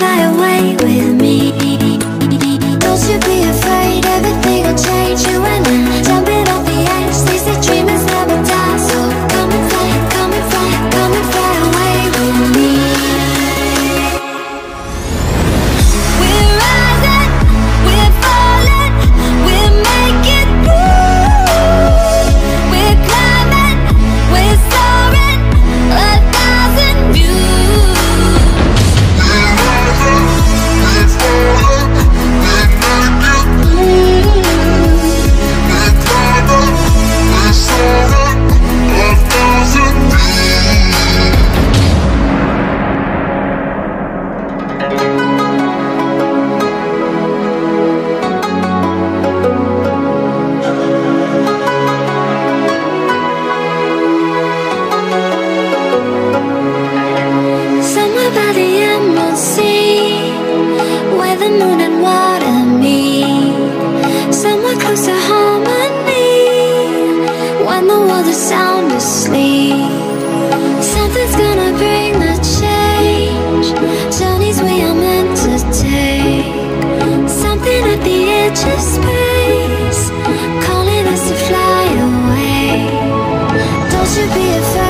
fly away with me by the emerald sea Where the moon and water meet. Somewhere close to harmony When the world is sound asleep. Something's gonna bring the change Journeys we are meant to take. Something at the edge of space Calling us to fly away. Don't you be afraid.